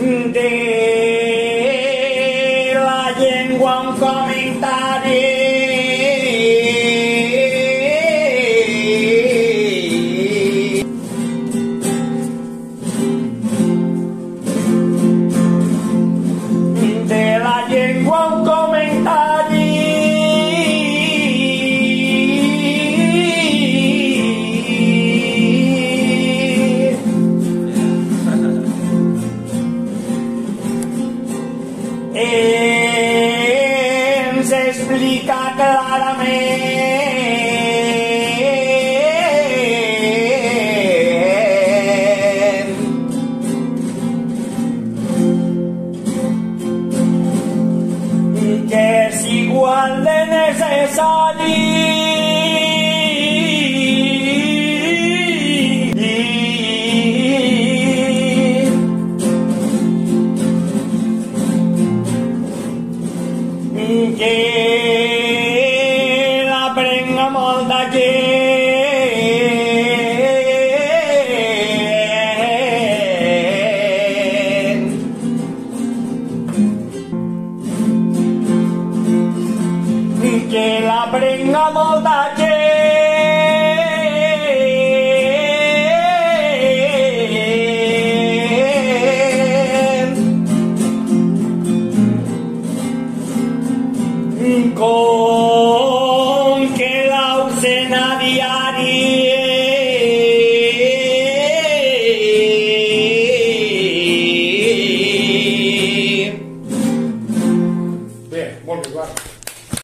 Di la lengua un comentario eh, se explica claramente. Que es igual de necesario. que la prenga molda que que la prenga molda que con que che l'ausena di aria Bene, molto guarda.